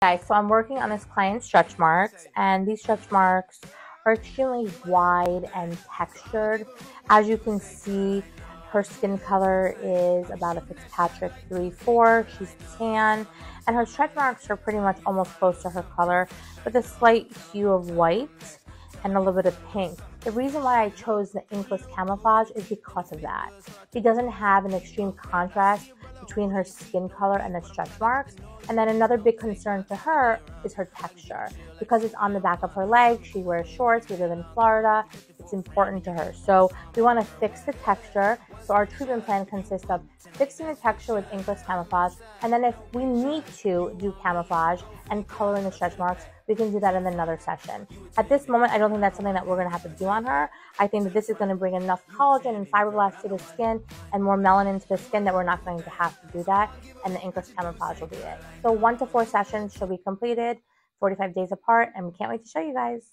Guys, so I'm working on this client's stretch marks, and these stretch marks are extremely wide and textured. As you can see, her skin color is about a Fitzpatrick 3-4. She's tan, and her stretch marks are pretty much almost close to her color, with a slight hue of white and a little bit of pink. The reason why I chose the inkless camouflage is because of that. She doesn't have an extreme contrast between her skin color and the stretch marks. And then another big concern to her is her texture. Because it's on the back of her leg, she wears shorts, we live in Florida, it's important to her. So we want to fix the texture. So our treatment plan consists of fixing the texture with inkless camouflage. And then if we need to do camouflage and color in the stretch marks, we can do that in another session. At this moment, I don't think that's something that we're going to have to do on her. I think that this is going to bring enough collagen and fibroblasts to the skin and more melanin to the skin that we're not going to have to do that. And the inkless camouflage will be it. So one to four sessions should be completed, 45 days apart, and we can't wait to show you guys.